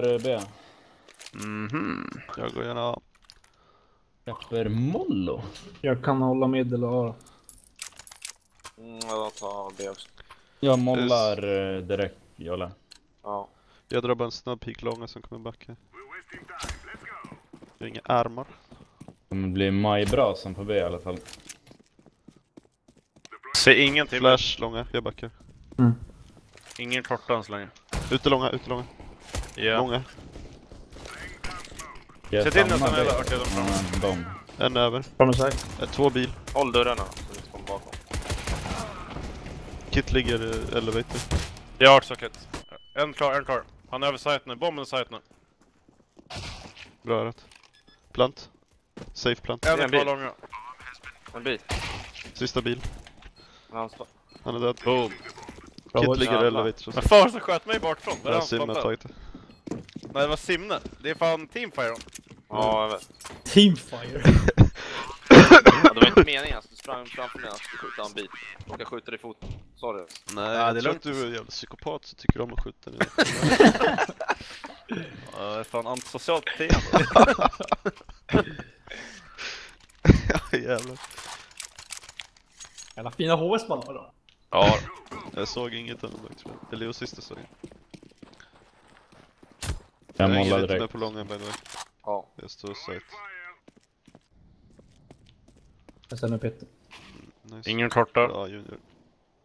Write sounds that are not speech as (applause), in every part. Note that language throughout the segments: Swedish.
RB. Mhm. Jag går gärna A. Rapper Mollo. Jag kan hålla medel och A. Mm, jag tar B också. Jag mollar eh, direkt Jolle. Ja. Jag drar bara en snabb pik långa som kommer backa. Jag har inga armar. kommer bli majbrasan på B i alla fall. Ser ingenting. Flash långa, jag backar. Ingen korta än så länge. Ute långa, ute långa. Ja. Långa. Jag Se till nu att stannar de är B. där. Okej, de fram. Ja, bomb. En över. Kommer sig. Eh, Två bil. Håll dörrarna så vi inte kommer bakom. Kit ligger i elevator. Jag har socket. En klar, en klar. Han är över site nu. Bomben är site nu. Bra örat. Plant. Safe plant. En är En bil. långa. En bil. Sista bil. Han. Han är död. Boom. Kit ligger i elevator. Men fan så sköt mig. Var det Jag han som var simmat död? tagit det. Nej, det var Simne. Det är fan teamfire. Ja, jag vet. Teamfire. Ja, det var inte meningen. Alltså, du sprang framför mig. Jag skulle skjuta en bil. Och jag skjuter i foten. Sorry. Nej, Ja, jag det är tror att du är en jävla psykopat så tycker om att skjuta ner. (laughs) Ja, det är fan antisocialt beteende. ja, jävlar. Jävla fina HS man har då. Ja. Jag såg inget än jag. Eller jo, sista såg jag. Jag med direkt. på långa by the way. Ja. Jag står sight. Jag ställer upp ett. Nice. Ingen korta. Ja, junior. Bra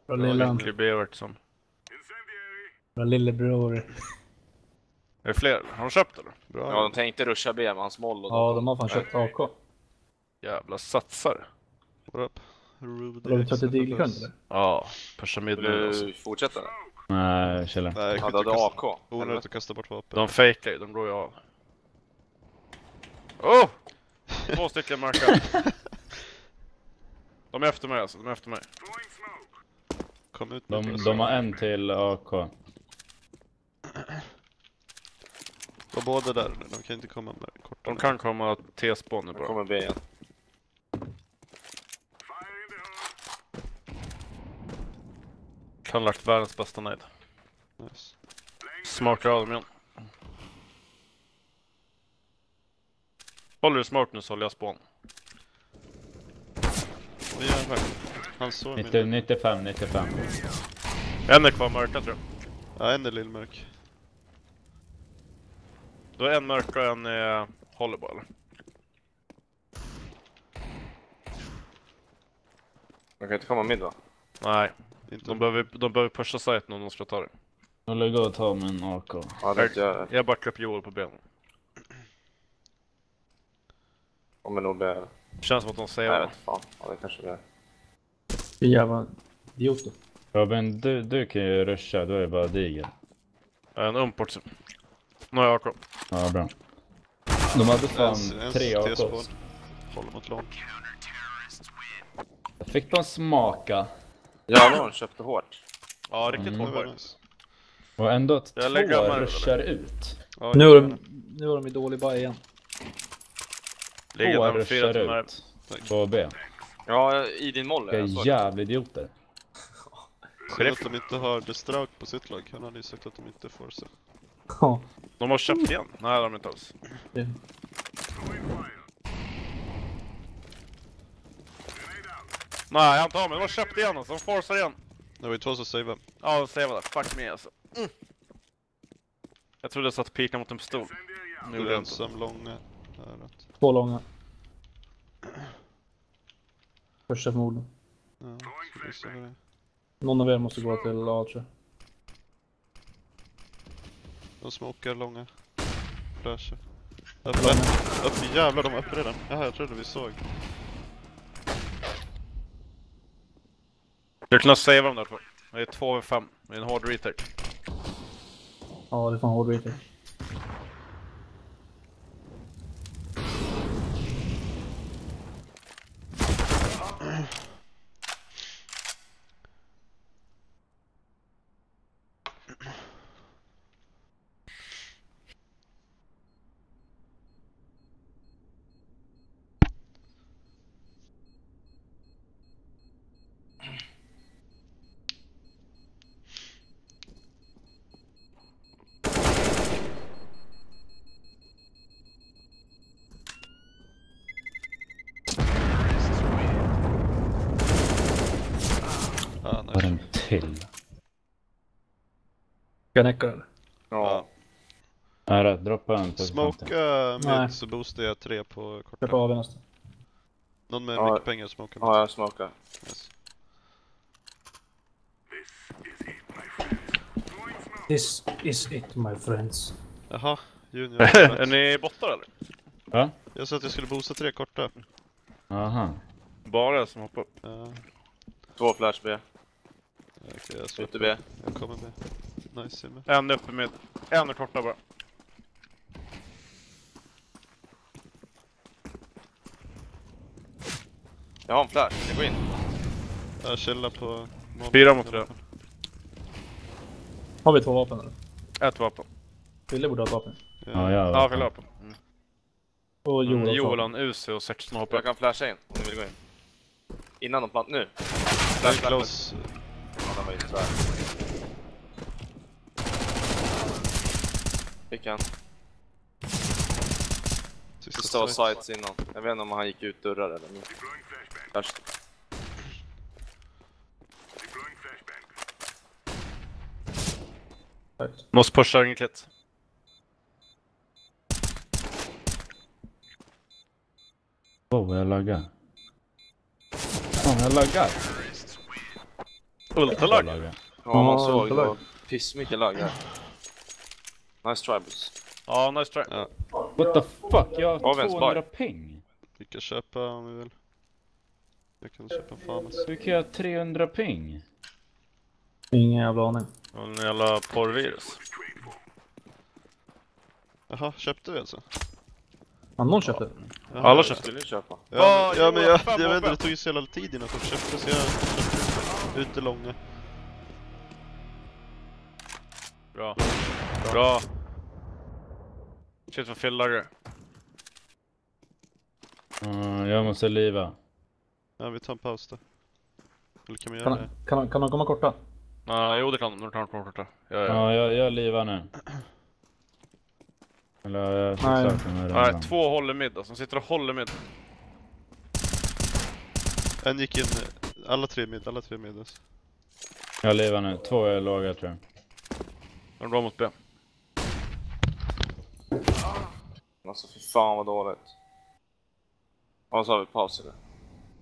Ja, lilla, ingen. Det blir Evertsson. bra lillebror. Är det fler? Har de köpt eller? Bra. Ja, de tänkte ruscha B med hans moll och Ja, de har fan köpt AK. Jävla satsare. What up? Rude Har du X, tagit i digelkund FFS. eller? Ja, pusha mid Vill nu du fortsätta? Nej, chilla. Nej, inte hade kasta. AK. Onödigt att kasta bort vapen. De fejkar ju, de går ju av. Oh! Två stycken markar. (laughs) De är efter mig alltså, de är efter mig. Kom ut. De, de har en till AK. Var båda där nu? De kan inte komma med korta. De kan komma T-spawn nu Nu bara. kommer B igen. Kan lagt världens bästa nade. Nice. Smartar av dem igen. Håller du smart nu så håller jag spawn. Åh jävlar. Han såg 90, min... 95, 95. En är kvar mörka tror jag. Ja, en är lillmörk. Då är en mörka och en är håller? De kan inte komma mid va? Nej, Inte de behöver, de behöver pusha site nu om de ska ta det. Jag lägger och tar min AK. Ja, det jag. Jag backar upp Joel på benen. Kommer nog bli... Känns som att de Nej, säger jag det. vet fan. Ja, det kanske blir... Vilken jävla idioter. Robin, du, du kan ju ruscha, du är ju bara diger. En umport. Nu har jag AK. Ja, bra. De hade fan En- tre. AKs. Håller mot lång. Fick de smaka. Jävlar, de köpte hårt. Ja, riktigt Mm. hårt Det det. nice. Och ändå att Jag två rushar ut. Ja, Nu har de, nu har de i dålig baj igen. Ligger Två rushar timmar. ut. På B. Ja, i din moll. Jag det. jävla idioter. Synd att de inte har The Strauk på sitt lag. Han hade ju sagt att de inte får så. Ja. De har köpt igen. Nej, de har inte alls. det- Nej, han tar mig. De har köpt igen alltså. De forcar igen. Det var ju två som savade. Ja, jag det. Fuck me alltså. Mm. Jag trodde jag satt pikan mot en pistol. Nu är jag inte. ensam långa. Två långa. Första förmodligen. Ja, det. Någon av er måste gå till A tror jag. De smokar långa. Flashar. Öppna. Upp, jävlar, de är uppe redan. Jaha, jag trodde vi såg. Du kunde savea dem där två? Det är 2 över 5. Det är en hård retake. Ja, det är fan hård retake. Rating. jag näcka eller? Ja. Ära, droppa en på 50. Smoka Nej. mid så boostar jag tre på Köp korta. av nästan. Någon med Ja. mycket pengar smokar. Ja, jag smakar. Yes. This is it my friends. Jaha, Junior. (laughs) Är ni bottar eller? Va? jag sa att jag skulle boosta tre korta. Aha. Bara som hoppar upp. Ja, Två flash B. okej jag, Ute B. jag kommer med. Nice. En uppe med. En är korta bara. Jag har en flash. Jag går in. Jag chillar på... mål. Fyra mot tre. Har vi två vapen eller? Ett vapen. Fille borde ha ett vapen. Ja, jag Ja, fyra vapen. Mm. Och Joel har vapen. har en UC och 16 hoppar. Jag kan flasha in om ni vill gå in. Innan de plant... Nu! Flash, flash. Ja, den var ju tvär. Fick han. Sista Sista var sight. sights innan. Jag vet inte om han gick ut dörrar eller men... Flash. Måste pusha ringkit. Wow, jag laggar. Fan, jag laggar. Jag laggar. Ja, man såg. Det pissmycket lag här. Nice tribals. Ja, nice try. Ja, What the fuck? Jag har Av en 200 ping. vi kan köpa om vi vill. Jag kan köpa en Famas. Hur kan jag ha 300 ping? Ingen jävla aning. Och En jävla porrvirus. Jaha, köpte vi alltså? Ja, någon köpte. Jaha, Alla ja. köpte. Skulle ni köpa? Ja, Ah, men, ja, men jag, fem jag vet inte, det tog ju så jävla tid innan de köpte så jag köpte ute långa. Bra. Bra. Shit vad fel laggar. Uh, jag måste liva. Ja, vi tar en paus då. Eller kan vi Kan, göra det? kan, kan, kan de komma korta? Ah, jo det kan de, kan de korta. Ja, ja. Ja, jag, jag livar nu. Eller jag Nej. Nej, redan. två håller mid alltså. De sitter och håller mid. En gick in, alla tre mid, alla tre mid alltså. Jag livar nu. Två är låga tror jag. De är bra mot B. Alltså fy fan vad dåligt. Ja, så har vi paus eller?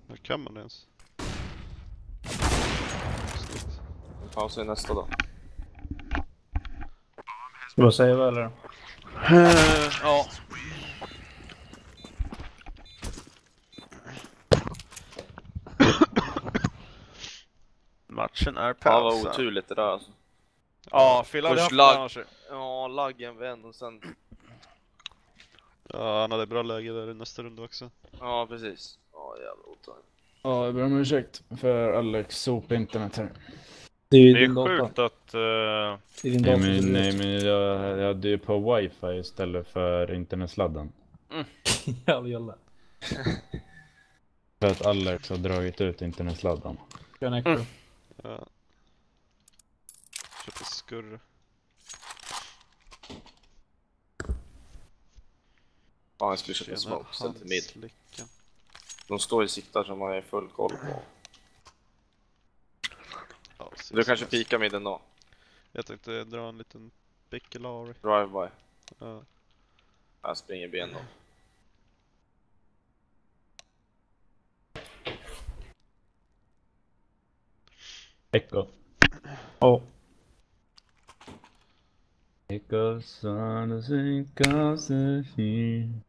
Hur kan man det ens? Vi pausar i nästa då. Ska du säga eller? ja. Matchen är Fan vad pausad. oturligt det där alltså. Ja, Phil hade Först haft lag- annars. Ja, laggen vän och sen... Ja, han hade bra läge där i nästa runda också. Ja, precis. Ja, jävla otur. Ja, jag ber om ursäkt för Alex sop-internet här. Det är ju Det är sjukt att... eh, Det är din Nej dator. men, nej, men jag, jag hade ju på wifi istället för internetsladden. (laughs) Jävla jävla. För att Alex har dragit ut internetsladden. Näcka? Mm. Ja. Köpa skurr. Ja, jag skulle köpa smoke sen till mid. De står ju siktar som man är full koll på. Ja, Du kanske pikar mid ändå. Jag tänkte dra en liten Beckelari. Drive-by. Ja. Jag springer ben då. Echo. Ja. Echo son sin casa fin.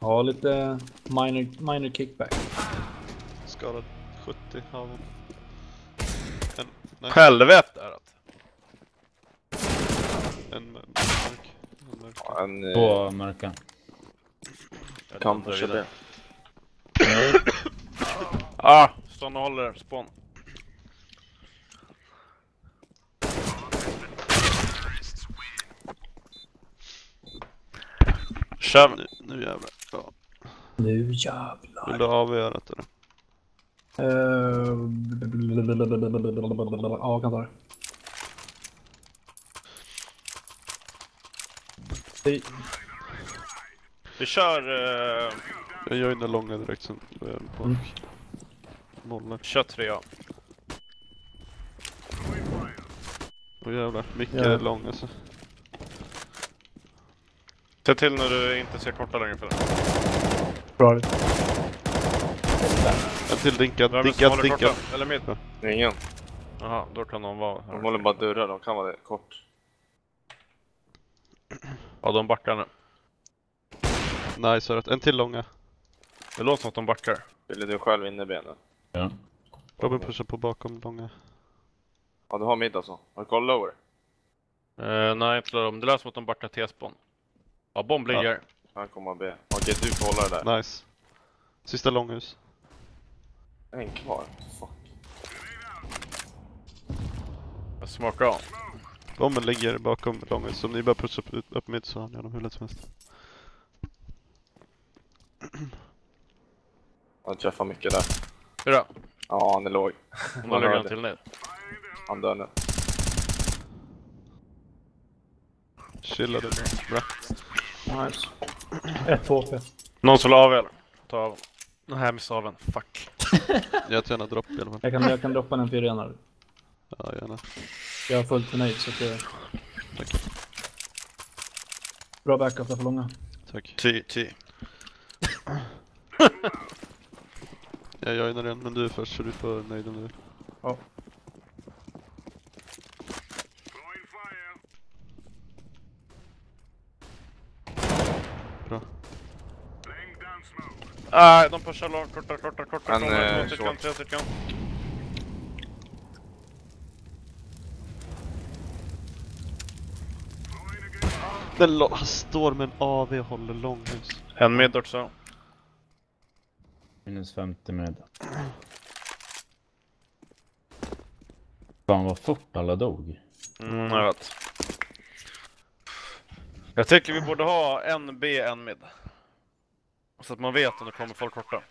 Ja, lite minor, minor kickback. Skadad 70 av. En, nej, Helvete är det. en mark. En mark. Ja, en... Eh, Två mörka. Kan pusha ben. Ah, och håller. Spawn. Kör. Nu, nu jävlar. Ja. Nu jävlar. Vill du avgöra det eller? Uh, ja, jag kan ta det. Vi kör... eh, Jag joinar långa direkt sen. på. Mm. Mollar. Kör tre ja. Åh jävlar, Micke Ja. lång alltså. Se till när du inte ser korta längre för det. Bra. En till dinkad, dinkad, dinkad. Eller mitt? Ingen. Jaha, då kan någon vara De här. håller bara dörrar, de kan vara det kort. Ja, de backar nu. Nice. En till långa. Det låter som att de backar. Ville du själv inne benen? Ja. Robin pushar på bakom långa. Ja, du har mitt alltså. Har du kollat lower? Eh, nej, inte de. Det lät som att de backar T-spawn. Ja, bomb ligger. Han kommer B. Okej, du får hålla det där. Nice. Sista långhus. En kvar. Fuck. Jag smakar av. Bomben ligger bakom långhus. Om ni bara pushar upp, upp, upp mitt så har ni honom hur lätt som helst. Han träffar mycket där. Hur då? Ja, han är låg. Om då ligger han till nu. Han dör nu. Chilla du. Bra. Nice. Ett HP. Någon som vill av eller? Ta av. Nej, jag missade av en. Fuck. (laughs) Jag tar gärna dropp i alla fall. Jag kan, jag kan droppa den fyrenare. Ja, gärna. Jag har fullt förnöjd så att det... Tack. Bra backup där för långa. Tack. Ty, ty. (laughs) Jag joinar den, men du är först så du får nöjd om du vill. Ja. Bra. Nej, de pushar långt. Korta, korta, korta. Han, eh, short. tre stycken. Den står med en AV och håller långhus. En mid också. Minus 50 med. Fan vad fort alla dog. Mm, jag vet. Jag tycker vi borde ha en B, en mid. Så att man vet om det kommer folk korta.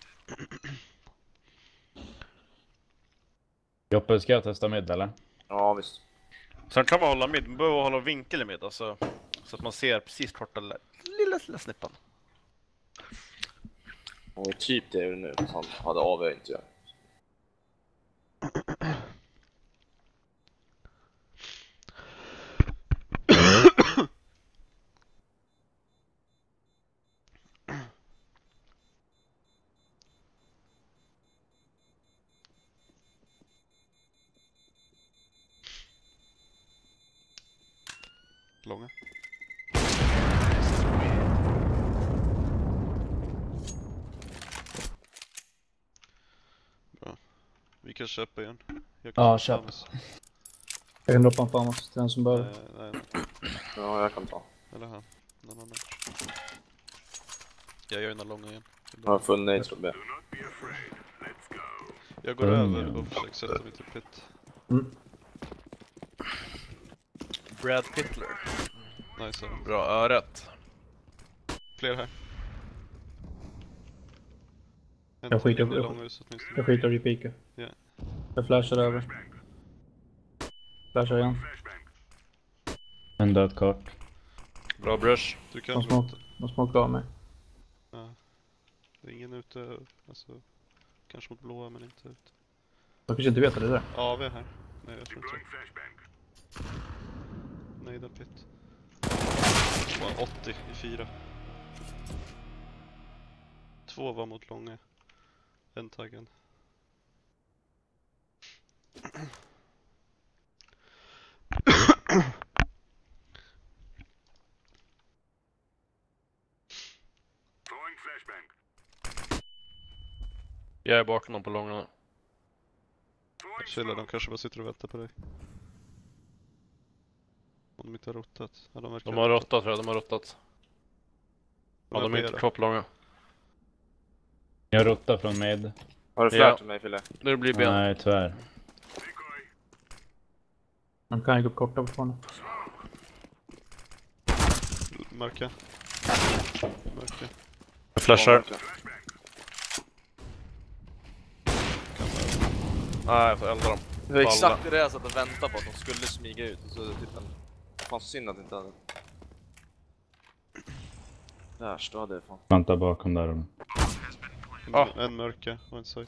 Joppe, ska jag testa mid eller? Ja, visst. Sen kan man hålla mid, man behöver hålla vinkel i mid alltså. Så att man ser precis korta lilla, lilla, lilla snippan. Och typ det är nu. Han hade AV ju. Ja. Långa. Bra. Vi kan köpa igen. Jag Ja, köp. Thomas. Jag kan droppa en Famas till den som behöver. Nej, nej, Ja, jag kan ta. eller han. Någon annan. Jag joinar långa igen. Jag har full nades på B. Jag går Mm, över och försöker sätta mig till pit. Brad Pittler. Nice. Bra, rätt. Fler här. En Jag skiter- jag-. Jag skiter i pika. Ja. Jag flashar över. Flashar igen. En död kort. Bra brush. Du kan De smokade av mig. Ja. Det är ingen ute, alltså. Kanske mot blåa men inte ute. De kanske inte vet det där. AV här. Nej jag tror inte det. Nejda pit. Bara 80 i fyra. Två var mot långa. En taggad. Jag är bakom dem på långa. Chilla, de kanske bara sitter och väntar på dig. Om de inte har rotat. Ja, de, verkar De har råttat tror jag, de har råttat. Ja, de är inte kvar på långa. Jag rottar från mid. Har du Ja. flash till mig Fille? Det blir ben. Nej, tyvärr. De kan ju gå korta fortfarande. Mörka. Mörka. Jag flashar. Nej, jag får elda dem. Det var exakt det jag satt och väntade på, att de skulle smyga ut och så typ en... Fan synd att inte hade... Där står det fan. Vänta bakom där. Ja. En mörka och en side.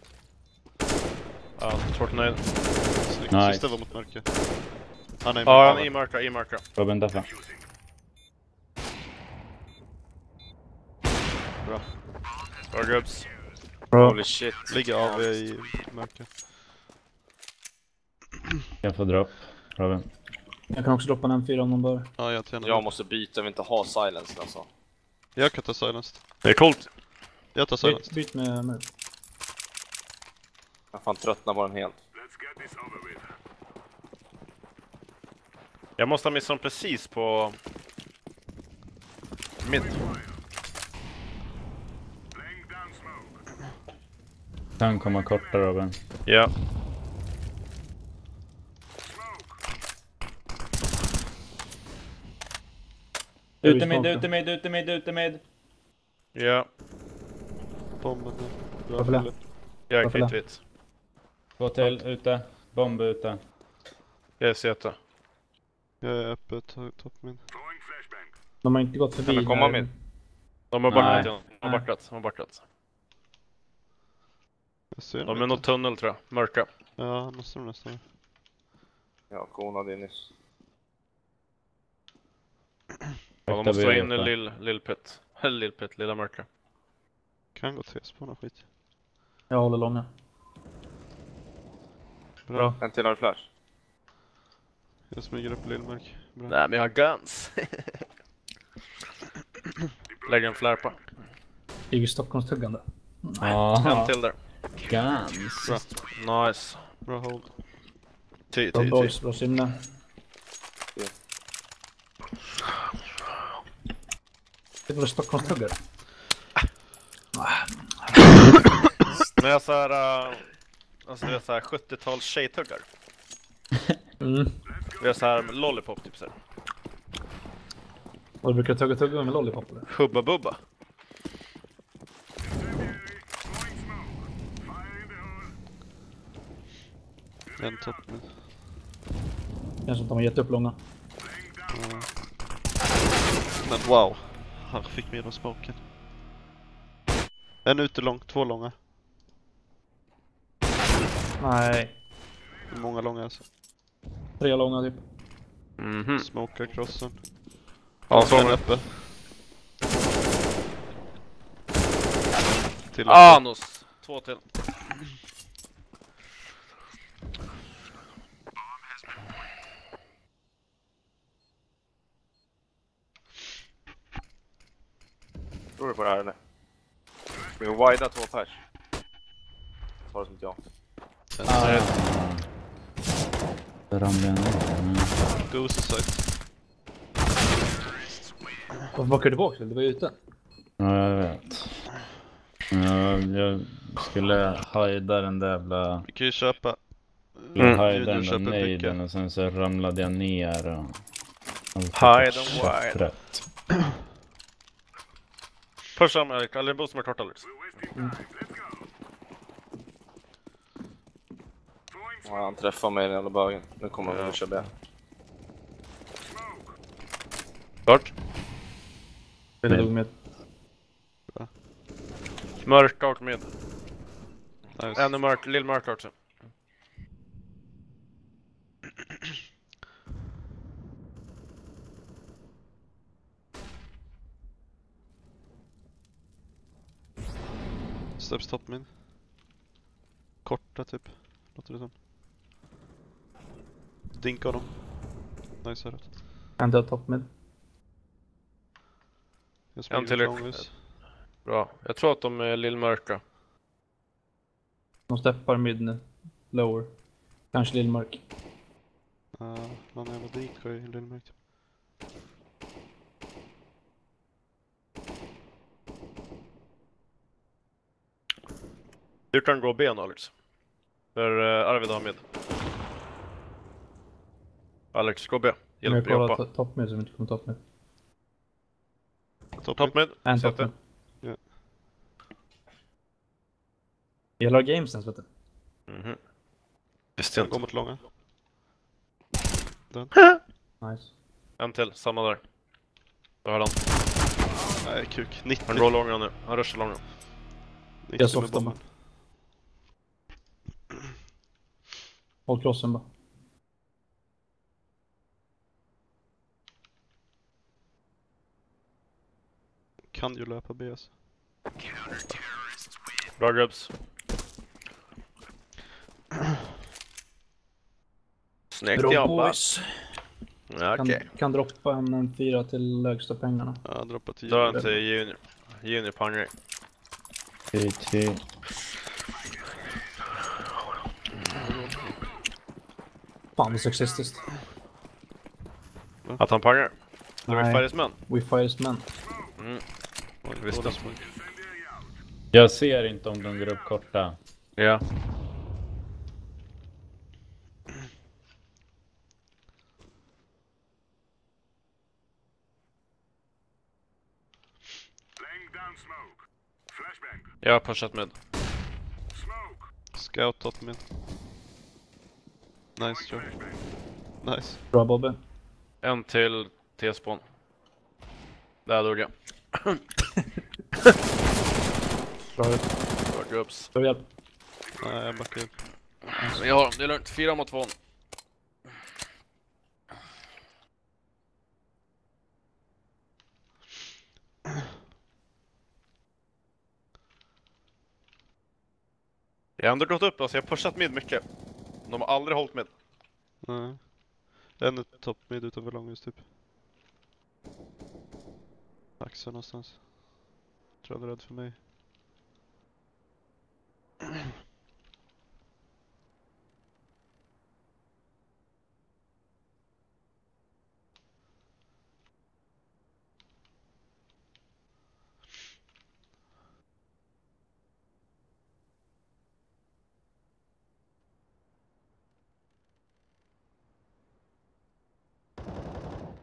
Ja, short nade. Snyggt. Nice. Sista var mot mörker. Han är Ja, han i mörka, i mörka. Robin deffa. Bra gubbs. Bra. Holy shit. Ligger av i mörker. Jag får dra upp. Robin. Jag kan också droppa en M4 om någon bör. Ja, jag tränar. Jag måste byta, vill inte ha silence alltså. Jag kan ta silenced. Det är coolt. Jag tar Byt, silenced. byt med mur. Jag fan tröttnar på den helt. Jag måste ha missat dem precis på... Mid. Kan komma korta Robin. Ja. Jag Ute vill mid, smaka. ute mid, ute mid, ute mid. Ja. Bomben Varför det? Jag är det? kritvit. Två till, ute. Bomb ute. Jag är CT. Jag är öppet, har topp min. De har inte gått förbi. Kan de komma med? De har backat. De har backat. De har backat. Jag ser De är nog tunnel tror jag. Mörka. Ja, måste de nästan vara. Jag konade nyss. Ja, de måste vara B in i lill, lill pit. Eller lill pit, lilla mörka. Kan gå tre spåna skit. Jag håller långa. Bra. En till har du flash. Jag smyger upp lillmärk. Bra. Nej, men jag har guns. Lägger en flärpa. Ju Stockholmstuggande. En Ja, till där. guns. Bra. Nice. Bra hold. 10, Bra 10, 10. boys, bra simne. Det var Stockholmstuggare. Men jag såhär... Uh, alltså det är såhär 70-tals tjejtuggar. Mm. Vi har såhär lollipop typ såhär. Och du brukar tugga tugga med lollipop eller? Hubba Bubba. En topp. Känns som att de har gett upp långa. Ja. Men wow. Han fick med oss smoken. En ute lång, två långa. Nej. Många långa alltså. Tre långa typ. Mhm. Smokar crossen. Ja, så nu. uppe. Till uppe. Anos. Två till. Tror du på det här eller? Vi har wida två pers. Tar det som inte jag. Ah. Där ramlade jag ner. Mm. Goose side. Varför backar du tillbaka? Det var ju ute. Ja, jag vet. Ja, jag skulle hajda den där jävla... Vi kan ju köpa. Mm. hajda den där nejden och sen så ramlade jag ner och... och Hide fick and wide. Pusha med Erik, eller boost med kort Alex. Ja, han träffar mig i den jävla bögen. Nu kommer han Ja. att köra B. Klart. Det Nej. dog med. Mörka och med. Nice. Ännu mörk, lill mörka också. Steps top min. Korta typ. Låter det som. Dinka honom. Nice hörat. En död top mid. Jag smyger till. Bra. Jag tror att de är lill mörka. De steppar mid nu. Lower. Kanske Lillmark. Uh, någon jävla decoy i lillmärk typ. Du kan gå B nu Alex. För uh, Arvid har med. Alex, gå B. Jag Hjälp kollar jobba. to- top mid som inte kommer top mid. Top Top mid. En top mid. Ja. Gillar gamesens vet du. Mhm. Visste Jag jag inte. mot långa. Den. (laughs) Nice. En till, samma där. Då har han. Nej, kuk. 90. Han går långa nu. Han rushar långa. 90 Jag softar med bomben. Håll klossen bara. Kan ju löpa B alltså. Bra grubbs. Snyggt jobbat. Ja, Kan, Okej. kan droppa en M4 till lägsta pengarna. Ja, droppa 10. Dra den till junior. Junior på Henry. Ty, Fan vad sexistiskt. Att han pangar. Du är Nej. färgsmän. We fires men. Oj, Visst båda. Jag ser inte om de går upp korta. Ja. Jag har pushat med. Scout top mid. Nice job. Nice. Bra Bobby. En till T-spawn. Där dog jag. (clears throat) Bra ut. Bra grubbs. Bra hjälp. Nej, jag backar upp. Jag har dem, det är lugnt. Fyra mot två. Jag har ändå gått upp, alltså jag har pushat mid mycket. De har aldrig hållit mid. Nej. En är top mid utanför långhus typ. Axel någonstans. Tror han är rädd för mig.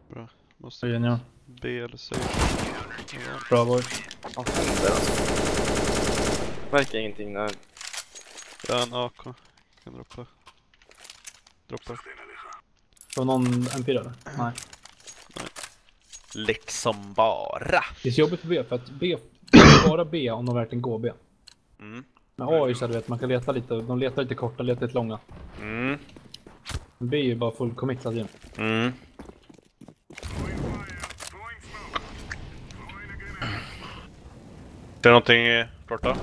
Bra. Måste Junior. B eller C. Bra boy. Vad händer alltså? Verkar ingenting där. Jag har en AK. Kan droppa. Droppar. Var någon MP eller? Nej. Liksom bara. Det är så jobbigt på B för att B, bara B om de verkligen går B. Mm. Men A är ju så vet, man kan leta lite, de letar lite korta, letar lite långa. Mm. Men B är ju bara full commit hela tiden. Mm. Det är någonting eh, borta?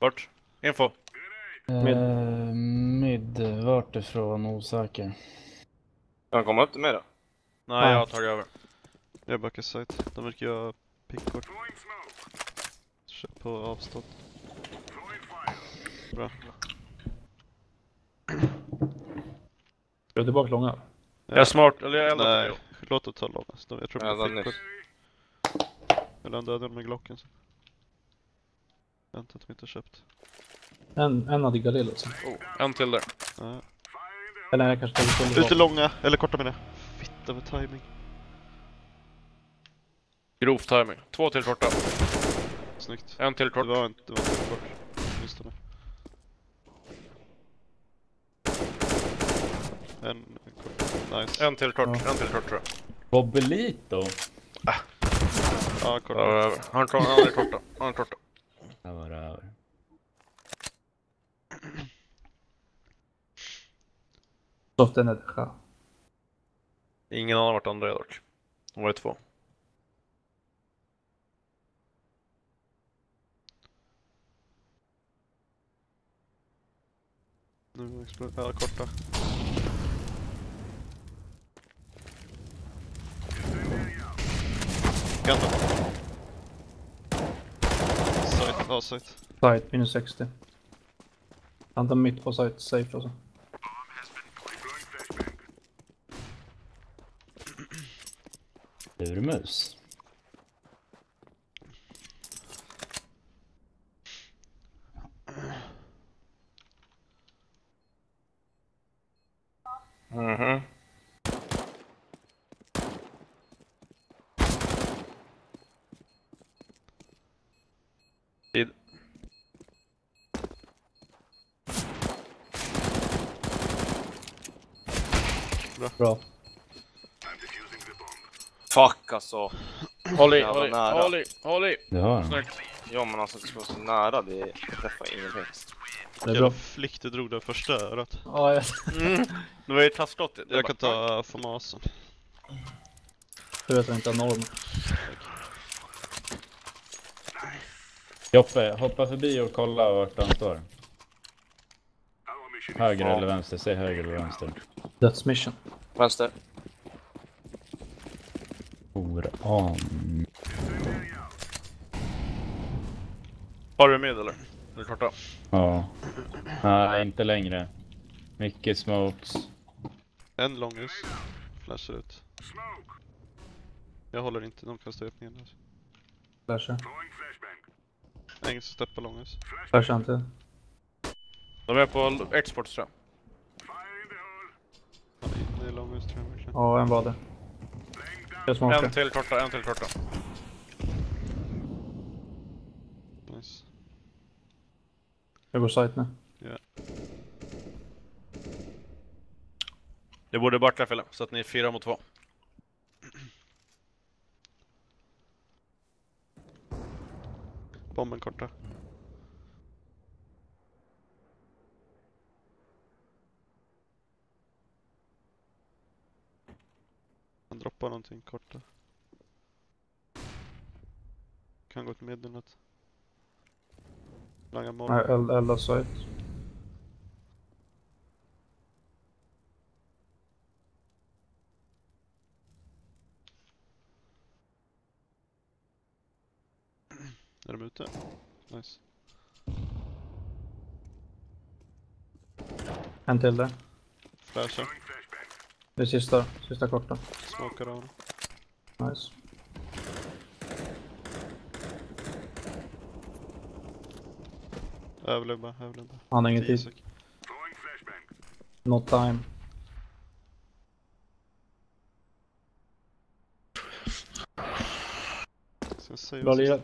Bort. Info. Mid. Uh, mid, vart ifrån osäker. Kan han komma upp till mig då? Nej, jag har tagit över. Jag backar site. De verkar ju ha pickkort. Kör på avstånd. Bra. Ska du tillbaka långa? Jag är smart, eller jag eldar Nej, på låt dem ta långa. Jag tror har pickkort. Eller han dödade med glocken sen. Vänta att de inte har köpt. En, en hade Galil alltså. oh, En till där. Nej. Eller jag kanske tagit till Ute långa, eller korta menar jag. Fitta med timing. Grov timing. Två till korta. Snyggt. En till Det kort. var en, det var en kort. Åtminstone. En kort. Nice. En till kort. Ja. En till kort tror jag. Bobbelito. Ja, kort. Ja, över. Han tar- han är korta. Han är korta. Där var över. Soft energy. Ingen aning vart andra är dock. De var ju två. Nu exploderar, korta. Kanten. Ja site. Site minus 60. Han tar mitt på site safe alltså. Lurmus. Mhm. Bra. Fuck alltså. Håll i, håll i, håll i, håll i. Det har han. Ja men alltså det ska vara så nära, det jag träffar ingenting. Det är bra. flick du drog det första örat. Ja, jag Mm. Det var ju ett tasskott. Jag kan ta formasen. tur att jag inte har norm. Joppe, hoppa förbi och kolla vart han står. Höger eller vänster? Säg höger eller vänster. Dödsmission. Vänster. Oran. Har du med eller? Är du korta? Ja. Nej, inte längre. Mycket smokes. En långhus. Flashar ut. Jag håller inte, de kan stå upp ner. Flashar. Ingen som steppar långhus. Flashar inte. De är på export tror jag. Han är långhus tror jag verkligen. Ja, en var det. En till korta, en till korta. Nice. Jag går site nu. Det borde backa Fille, så att ni är fyra mot två. Bomben korta. Han droppar någonting korta. Kan gå till midnatt. Langa mål. Nej, eld- elda site. Är de ute? Nice. En till där. Flasha. Det är sista. Sista korta. Smokar av. Nice. Överlev bara. Han har ingen tid. sek. No time. Bra lirat.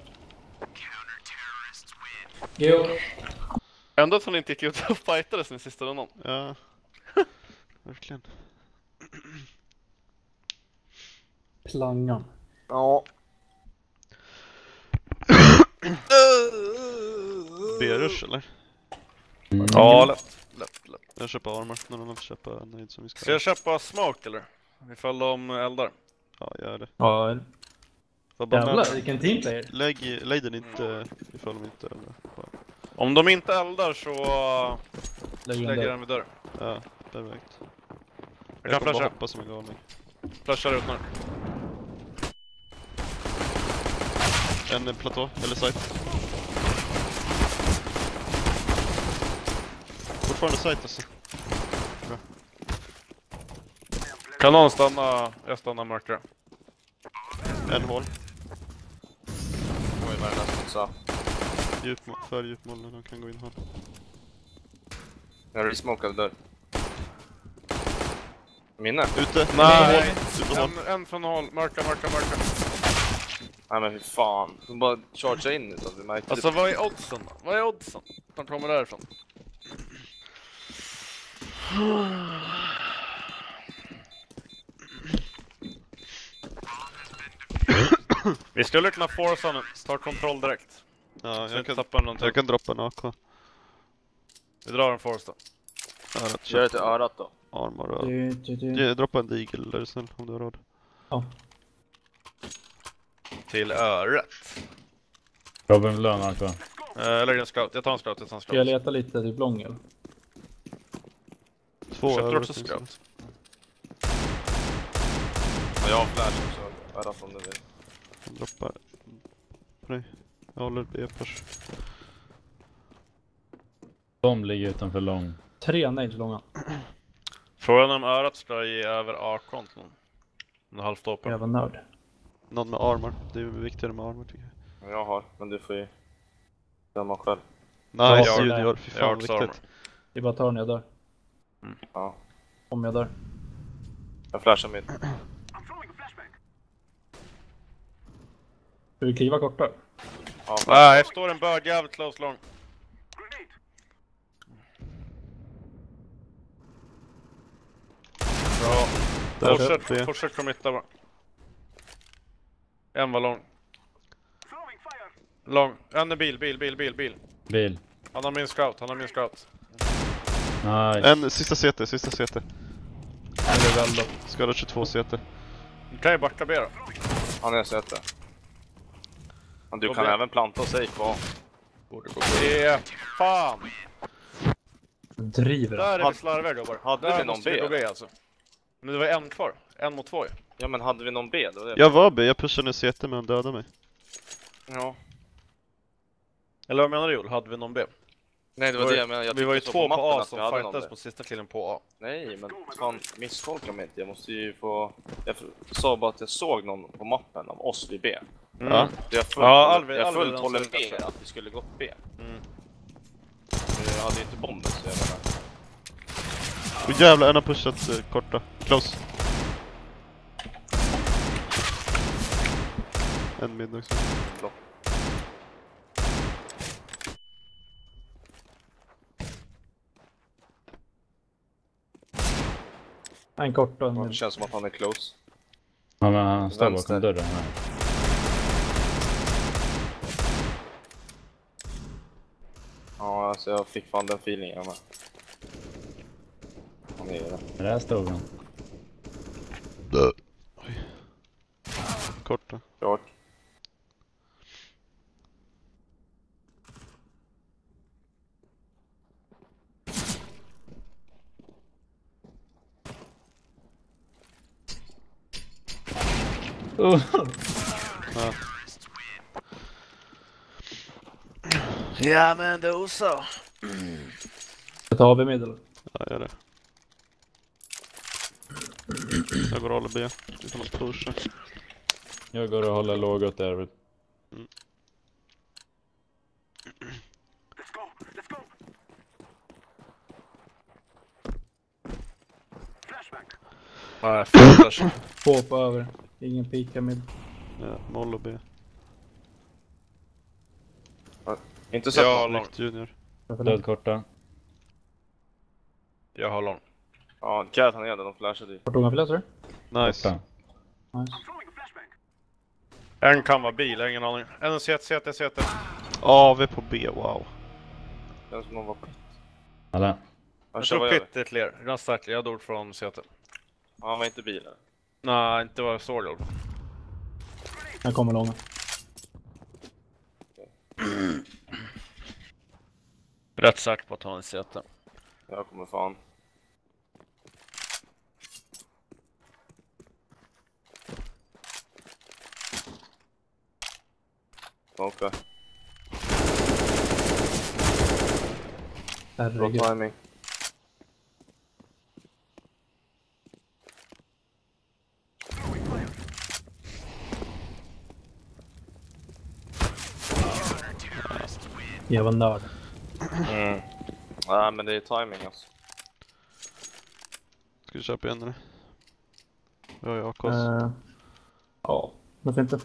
Jo. Ändå att han inte gick ut och fightades den sista rundan. Ja. (laughs) Verkligen. Plangan. Ja. B-rush eller? Mm. Ja, lätt. lätt, lätt. Jag köper armor, någon annan får köpa nade som vi ska Ska jag köpa smoke eller? Ifall de eldar. Ja, gör det. Ja, jävlar vilken teamplayer. Lägg, i- lägg den inte ifall de inte eller bara. Om de inte eldar så Lägger lägger den jag den vid dörr. Ja, perfekt. Jag Jag kan flasha. hoppa som en galning. Flashar ut nu. En platå, eller site. Fortfarande site alltså. Kan någon stanna? Jag stannar mörkare. En hål. Oj, vad är det där som sa? Djupmål, för djupmål när de kan gå in hål. Jag resmokade dörr. Minne? Ute! Nej. Ute. En, en från håll. Mörka, mörka, mörka. Nej men fy fan. De bara chargeade in utan vi märkte Alltså vad är oddsen då? Vad är oddsen? De kommer därifrån. Vi skulle kunna forsa nu. Ta kontroll direkt. Ja, jag kan, jag kan droppa en AK. Vi drar en force då. Örat, Kör det till örat då. Armor och... Du, du, du. Ge, droppa en digel är du snäll om du har råd. Till örat. Robin vill en AK? Eh, Jag lägger en scout. Jag tar en scout. Jag tar en Ska jag scout. leta lite typ lång eller? Två Köpte du också scout? Ja, jag har flash också. Örat om du vill. det. Jag droppar. Nej, jag håller B först. De ligger utanför lång. Tre nades långa. Frågan om örat ska ge över AK till någon. En halvt open. Jävla nörd. Någon med armor. Det är viktigare med armor tycker jag. Ja, Jag har, men du får ju döma själv. Nice har- junior, fy Jag fan också armor. viktigt. Det är bara att ta när jag dör. Ja. Om jag dör. Jag flashar mitt. Ska vi kliva korta? Ja. Nej, här står en bögjävel close long. Bra. Fortsätt, fortsätt committa bara. En var lång. Lång. En är bil, bil, bil, bil, bil. Bil. Han har min scout, han har min scout. Nice. En sista CT, sista CT. Eller väl då. Skadad 22 CT. Du kan ju backa B då. Han är det. Men du Då kan blir- även planta och safe på. Borde gå B. Fan! Driver. Där är vi slarviga gubbar. hade Där vi någon B? gå B alltså. Men det var en kvar. En mot två ju. Ja men hade vi någon B? Det var det. Jag var B, jag pushade ner CT men han dödade mig. Ja. Eller vad menar du Joel? Hade vi någon B? Nej det var det jag menade. Jag vi var ju två på A som fightades mot sista killen på A. Nej men fan misstolka mig inte. Jag måste ju få... Jag sa bara att jag såg någon på mappen av oss vid B. Mm. Ja. Jag fullt, Ja, Alvin- jag fullt håller med att vi skulle gått B. Mm. Men Jag hade ju inte bomben så jag menar. Och jävlar, en har pushat eh, korta. Close. En mid också. block. En kort och en Det mid. känns som att han är close. Ja, men han står Vänster. bakom dörren här. Ja alltså jag fick fan den feelingen med. Han är det. Men Där stod han. Korta. Klart. Ja men då så. Jag tar vi mid eller? Ja, gör det. Jag går och håller B. Utan att pusha. Jag går och håller lågot där. Nej, fan. Två på över. Ingen pika mid. Ja, moll och B. Inte sett Ja, någon. lång. Nick Junior. Död korta. Jag har lång. Ja, Gareth han är det. De flashade ju. Vart tog han förlösare? Nice. Korta. Nice. En kan vara bil, jag har ingen aning. En CT, CT, CT. AV på B, wow. Känns som någon var... Alla. Han Jag tror Pitt är clear. Starkt, jag dog från CT. Han var inte bilen. Nej, inte vad jag såg då. Han kommer långa. Rätt säker på att han är CT. Jag kommer fan. Smoka. Bra Herregud. timing. Jag var nörd. Mm. Nej men det är timing alltså. Ska du köpa igen eller? Jag har ju AKs. Uh, ja, varför inte?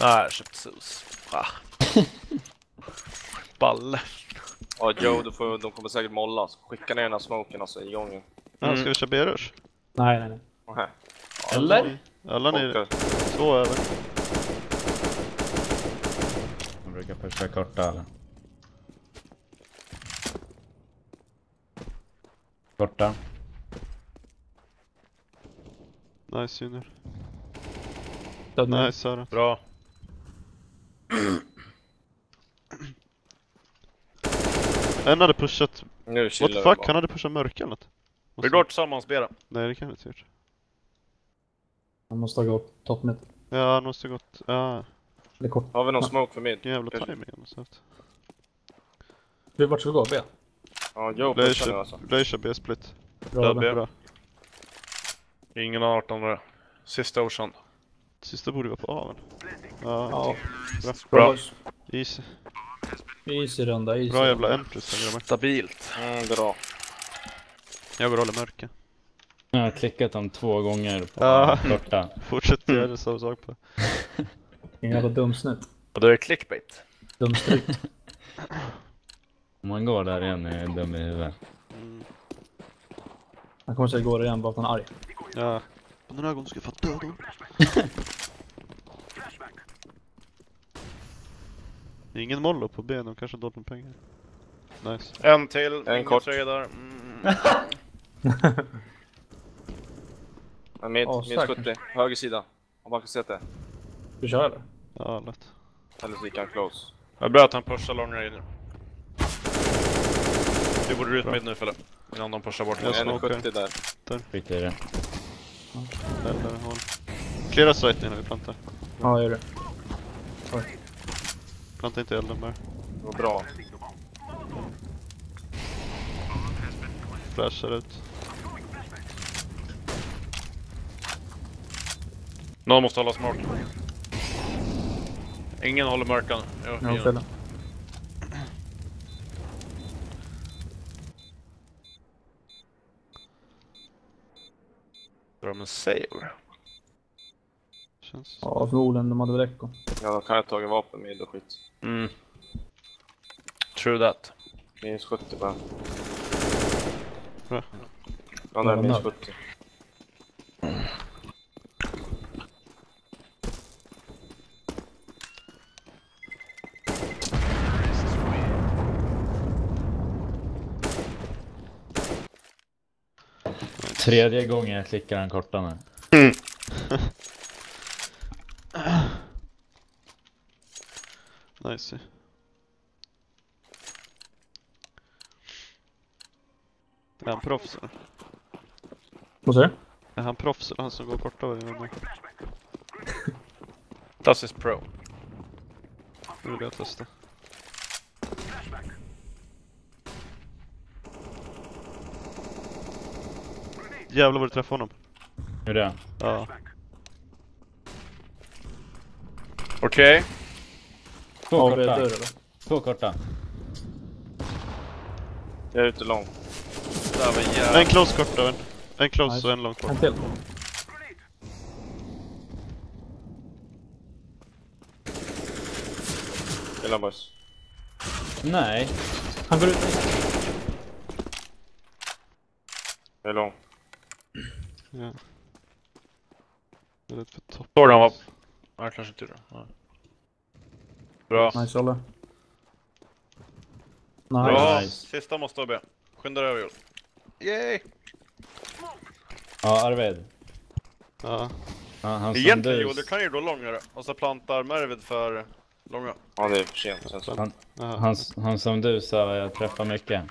Nej, jag köpte sus. Ah. (laughs) Balle. Ja Joe, du får, de kommer säkert molla. Så skicka ner den här smoken alltså i gången. Ja, Mm. ska vi köra B-rush? Nej, nej, nej. Nähä. Eller? Alla ni Smoka. två över. De brukar pusha korta eller? Korta. Nice Junior. Död mid. Nice Sören. Bra. (clears throat) En hade pushat... Nu What the fuck? Han hade pushat mörka eller något. Vi går tillsammans B då. Nej det kan vi inte gjort. Han måste ha gått top mid. Ja han måste gått... Ja, Eller kort. Har vi någon smoke för mid? jävla timing han måste haft. Vi- Vart ska vi gå? B? Ja, Joe pushar nu alltså. Glacier B-split. Bra, Död B. Bra. Ingen har 18 där. Sista Ocean. Sista borde vara på A väl? Ja, Ja, bra. Bra. Easy. Easy runda, easy. Bra jävla en plus. Stabilt. Mm, bra. Jag går och håller mörka. Jag har klickat dem två gånger på Ja. korta. (laughs) Fortsätt göra det samma sak på. (laughs) Ingen jävla dumsnut. Och det är clickbait. Dumstryk. (laughs) Om man går där igen är jag dum i huvudet. Mm. Han kommer säkert gå där igen bara för att han är arg. Ja. På den här gången ska jag få döda honom. Det är ingen mollo på B, de kanske har dolt med pengar. Nice. En till, En ingen kort. tröja där. Mm. En Ja, mid säkert. 70. Höger sida. Har man sett det? Du kör eller? Ja, lätt. Eller så gick han close. Jag är bra att han pushar lång range. Du borde ut med nu Fille. Innan de pushar bort. Jag smoker. 70 där. Skit i det. Där, där, håll. Cleara site innan vi plantar. Ja, gör det. Planta inte elden bara. Det var bra. Flashar ut. Någon måste hålla smart. Ingen håller mörkan. Jag, Ja, drar de en save? Känns... Ja, förmodligen. De hade väl echo. Ja, då kan jag tagit vapen mid och skit. Mm. True that. Minus 70 bara. Bra. Ja, där är Ja, minus där. 70. Tredje gången jag klickar den korta nu. (laughs) Nice. Är han proffs eller? Vad säger du? Är han proffs eller han som går korta vägen? Nu Das is pro. vill jag testa. Jävlar vad du träffade honom. Hur är det? Ja. Okej. Två det är korta. dörr eller? Två korta. Jag är ute där var En close kort och en, en close Nice. och en långt kort. En till. Gilla boys. Nej. Han går ut. Jag är lång. Ja. Det är lite för topp. Du han var... Nej, kanske inte det. Nej. Bra. Nice, Olle. Bra. Nice. Nice. Sista måste AB. Skynda dig över Joel. Yay! Ja, Arvid. Ja. Han, han Egentligen. Joel, du kan ju gå långare. Och så plantar Mervid för långa. Ja, det är för sent. Han, han, han som du sa, jag träffar mycket.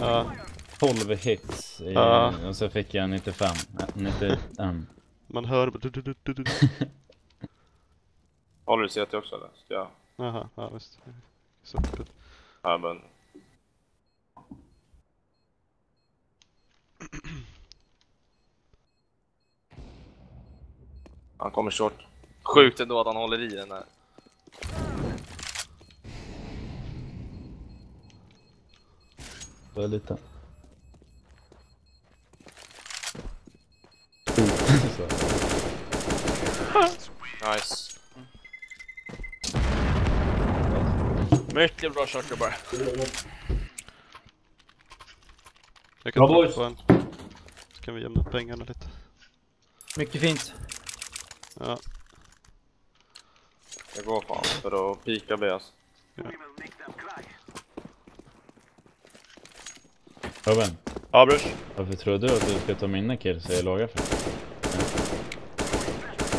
Ja. 12 hits i, Ja. och så fick jag 95. äh, 91. Man hör... Du, du, du, du, du. (laughs) Håller du CT också eller? Ska jag? Jaha, ja visst. Så, Ja, men. (clears throat) Han kommer short. Sjukt ändå att han håller i den där. Det är lite. Så. Nice. Mycket bra kört gubbar. jag Bra kan boys. på en. Så kan vi jämna ut pengarna lite. Mycket fint. Ja. Jag går fan för att pika B alltså. Robin, Ja brors. varför tror du att du ska ta mina kills jag är låga för?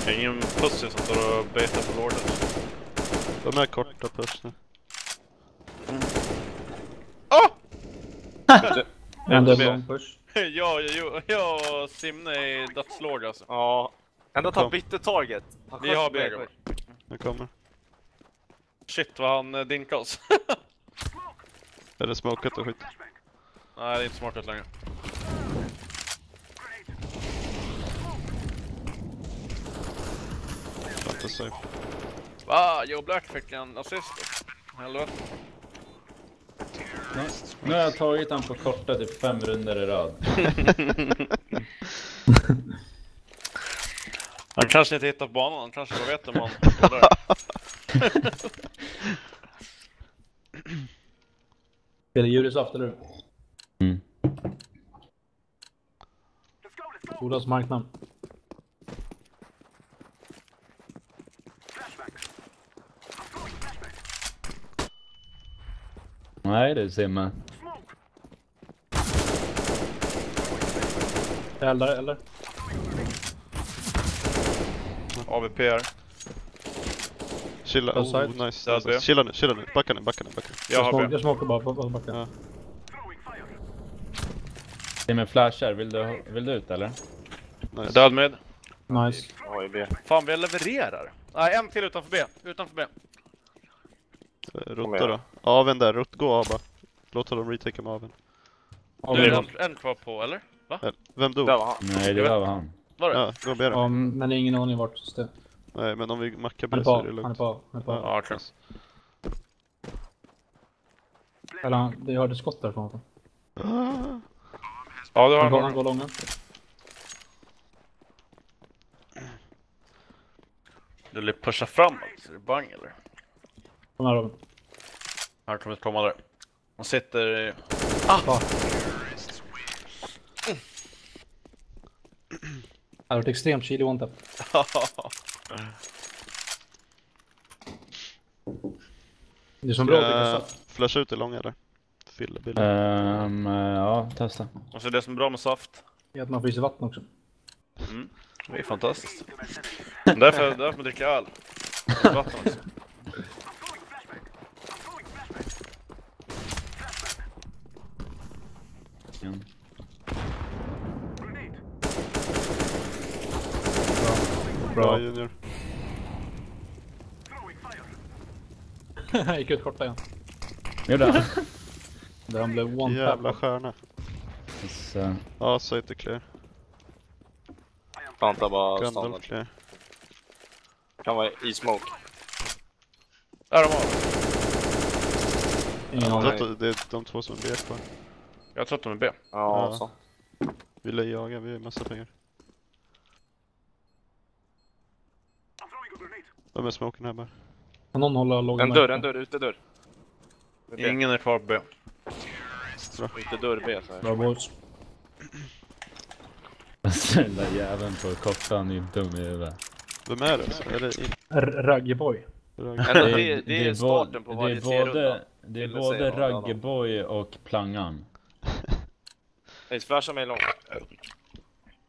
Jag är ingen pussy som står och betar på lorden. De är korta push nu. B. del long push. jag, jag, jag Simne är dödslåg alltså. Ja. Ändå han bytte target. Vi har B B gubbar. Nu kommer. Shit vad han eh, dinkade oss. (laughs) (laughs) Är det smokat och skit? Nej det är inte smart ut längre. Planta safe. Va? Joe Black fick en assist. Helvete. Nu, nu har jag tagit den på korta typ fem runder i rad. (laughs) Han kanske inte hittar banan, han kanske bara vet om han (laughs) går det Julisaft eller hur? Mm. Godas marknad. Nej, det är Simme. Jag eldar, eller? AVP här. Chilla, oh nice. Chilla nu, chilla nu. Backa nu, backa nu, backa nu. Jag B. jag smakar bara på, på backen. Ja. Simme flashar, vill du, vill du ut eller? Nice. Död med. Nice. Oj, B. Fan, vi levererar. Nej, en till utanför B. Utanför B. Rutta då. Aven där, Rutt, gå A bara. Låt honom retake med Aven. Nu är det- en, kvar på, eller? Eh, Vem dog? Där var han. Nej, det var han. Var det? Ja, gå B då. ja, men det är ingen aning vart det Nej, men om vi mackar är så på, är det han är lugnt. på, han är på. Ja, okej. Eller han, det hörde skott därifrån. Ah, Ja, det har han. han går långa. Du vill pusha framåt, så är det bang eller? Kom här Robin. Här kommer ett komma där. Han sitter i... Ah. Det hade varit extremt chili one tap. Det är som bra att så. flasha ut det långa eller? Fyllebild. Ehm, ja, testa. Alltså det som är bra med saft, I att man sig vatten också. det är fantastiskt. Därför, därför man dricker öl. Vatten också. Mm. Bra junior. Han (laughs) gick ut korta igen. Gjorde han? (laughs) Där han blev one Jävla stjärna. Så, Ja, så inte clear. Planta bara standard. clear. Kan vara i smoke. Där de har. Ingen aning. det är de två som är B kvar. Jag tror att de är B. Ja, Ja. så. Vi lär jaga, vi har massa pengar. Vem är smoken här bara? Kan någon hålla låga En dörr, en dörr, utedörr. B. Ingen är kvar på B. Utedörr B så här. Bra boys. den där jäveln på korta, han är ju dum i huvudet. Vem är det? Är det Raggeboy. Det, det är starten på varje det är C-runda. det är både? Raggeboy och Plangan. Nej, flasha mig långt.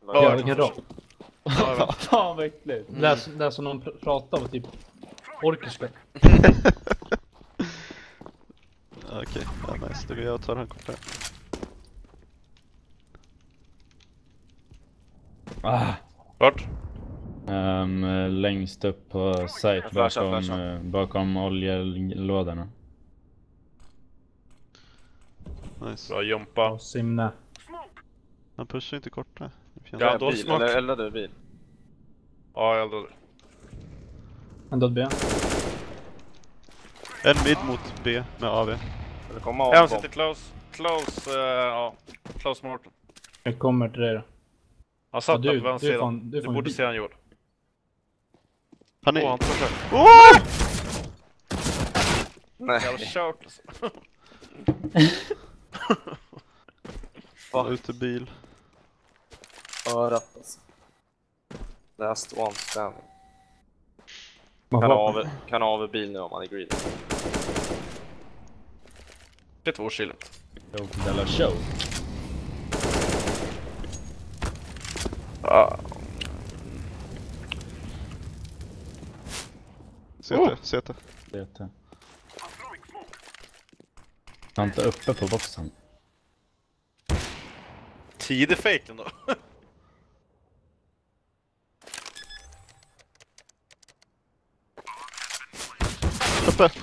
Ja, vilken. (laughs) Fan vad äckligt. Det är, det är som någon pr- pratar med typ orkiska. (laughs) Okej, ja, nice. Då går jag och tar han kortare. Ah. Vart? Ehm, längst upp på site bakom, flashar. eh, bakom oljelådorna. Nice. Bra jumpa. Och Simne. Han pushar inte korta. Ja, då bil, eller eldade bil. Ja, jag eldade. En död B. En mid mot B med AV. En bomb. sitter close. Close, uh, ja. Close Morton. Jag kommer till dig då. Han satt Ja, du- på vänster du sida. fan- du Du borde se han gjorde. Han Åh, är... han pushar. Åh! Nej. Jävla kört alltså. (laughs) (laughs) (laughs) Han är ute bil. Örat alltså. Last one standing. Kan av, kan av bil nu om man är. Det är två chilligt. Och Della Show. Ah. CT, CT. Det är Han inte uppe på boxen. Tidig fake ändå. Uppe! (laughs)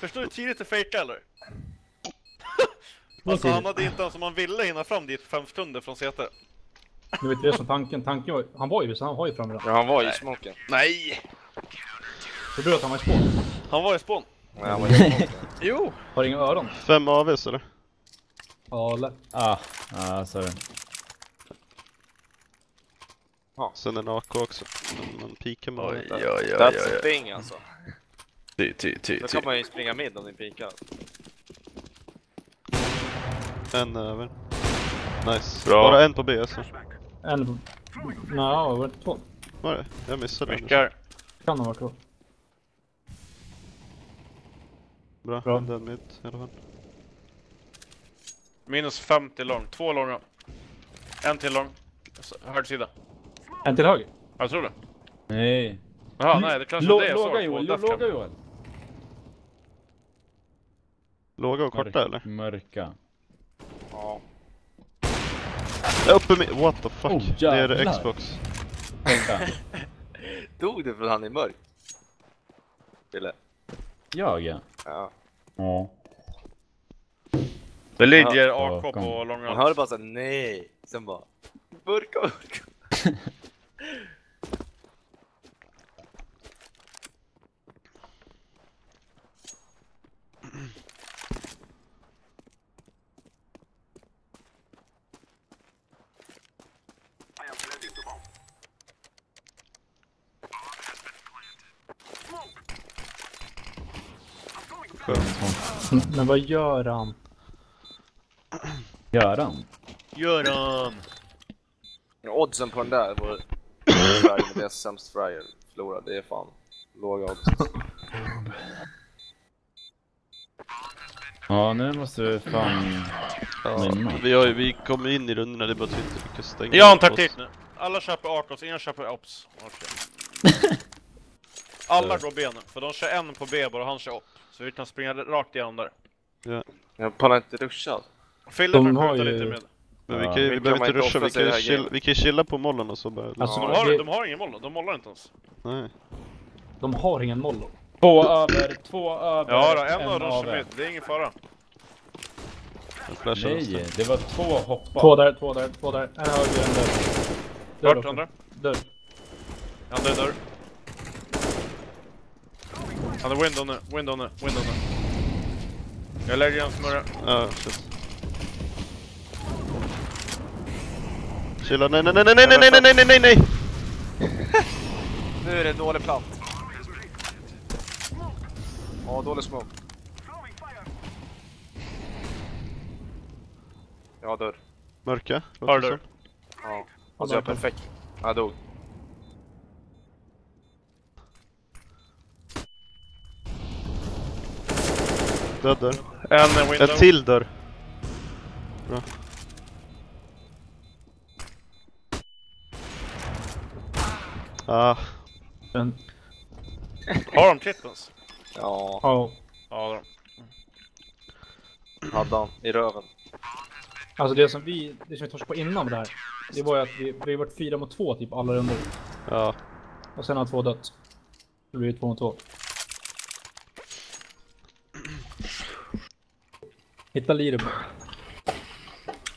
Förstår du tidigt det fejkade eller? Alltså han hade inte ens om han ville hinna fram dit fem sekunder från CT. Du vet det är som tanken. Tanken var Han var ju så han var ju framme där. Ja, han var i smoken. Nej! Tror du att han var i spår? Han var i spån. Nej, han var i smoken. Jo! Har inga öron? Fem AVs eller? Ja, lätt. Ah, ah sorry. Sen en AK också. Man pikar med Oj, oj, oj, That's oj, oj. thing alltså. (laughs) Ty, ty, ty, Då kan man ju springa mid om ni pikar. En över. Nice. Bra. Bara en på B alltså. En... Nej, var det två? Var det? Jag missade den. Mycket. Kan ha varit två. Bra, Bra. den mid i alla fall. Minus 50 lång. Två långa. En till lång. Höger sida. En till höger. Jag tror det. Nej. Jaha, nej det kanske är det jag Låga på Joel, Death låga. Joel. Låga och korta eller? Mörka. Ja. Uppe med... What the fuck? Oh, det är jävlar. Xbox. Dog (laughs) du för han är mörk? Ville? Jag ja. Ja. Ja. Det ligger Ja, AK på kom. Man långa. hörde bara såhär nej. Sen bara burka burka. Men vad gör han? Göran. Göran! Oddsen på den där var (coughs) Fryer med sämst Fryer förlorade. Det är fan låga odds. Ja, nu måste vi fan... Ja, vi, har, ju- vi kommer in i rundorna, det är bara att vi inte lyckas stänga Jag har en taktik nu. Alla köper Arcos, ingen köper Ops. (laughs) Alla går B nu, för de kör en på B bara och han kör upp. Så vi kan springa rakt igenom där. Jag pallar inte ruscha. Fille De har ju- lite med. Men vi, kan, ju- vi behöver inte ruscha, vi kan, chill, gamet. vi kan chilla på mollen och så bara... Alltså, De det- har, de har ingen moll, de mollar inte ens. Nej. De har ingen mollo. Två över, två över, Ja då, en av dem kör mitt, det är ingen fara. Nej, det var två hoppar. Två där, två där, två där. En höger, en dörr. Dörr Vart andra? Dörr. Andra är dörr. Han är window nu, window nu, window nu. Jag lägger en smörja. Ja, shit. Chilla, nej nej nej nej nej nej nej nej nej nej nej! (laughs) Nu är det dålig plant. Ja, dålig smoke. Ja, dörr. Mörka? Har låter dörr. det Ja. Alltså jag är perfekt. Jag dog. Död dörr. En window. En till dörr. Bra. Ah, En, Har de kittens? Ja, ja. Ja, de. hade han. I röven. Alltså det som vi, det som vi torskade på innan med det här. Det var ju att vi, vi varit fyra mot två typ alla runder. ja. Och sen har två dött. Då blir det två mot två. Hitta Lirum.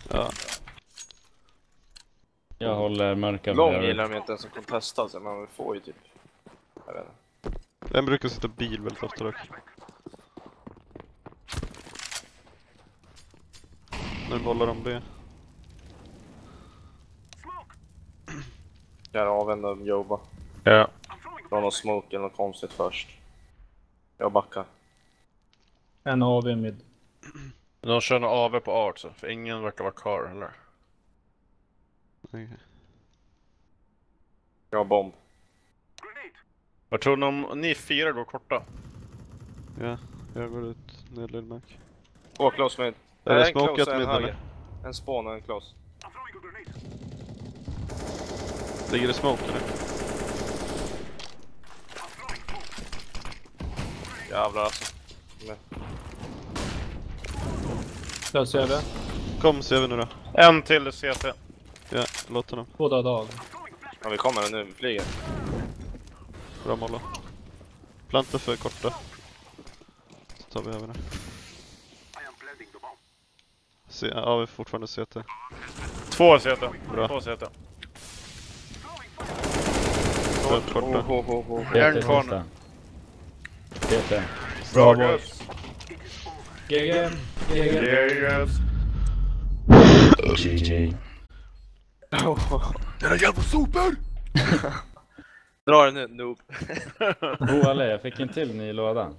ja. Jag håller mörka Lång gillar de inte ens som contestar, alltså, men vi får ju typ... Jag vet inte. En brukar sitta bil väldigt ofta dock. Nu bollar de B. Jag avvänder Joba. Ja. Dra någon smoke eller något konstigt först. Jag backar. En AV mid. De kör nog AV på art så, för ingen verkar vara kvar heller. Okej. Jag har bomb. Vad tror ni om ni fyra går korta? Ja, jag går ut Nederlindmark. Två close mid. Är det Nej, en smokat close och en mid, höger. eller? En spawn och en close. Ligger det smoke eller? Jävlar alltså. Där ser vi. Kom ser vi nu då. En till CT. Låt honom. Två döda av. ja, vi kommer nu, vi flyger. Bra molla. Planta för korta. Så tar vi över det. Se, ja, vi är fortfarande CT. Två CT. Bra. Två CT. Död korta. Oh, oh, oh, oh. TT. Bra boys. guys. GG. GG. Yes. GG. Dra den nu, noob. (laughs) Alla, jag fick en till ny låda.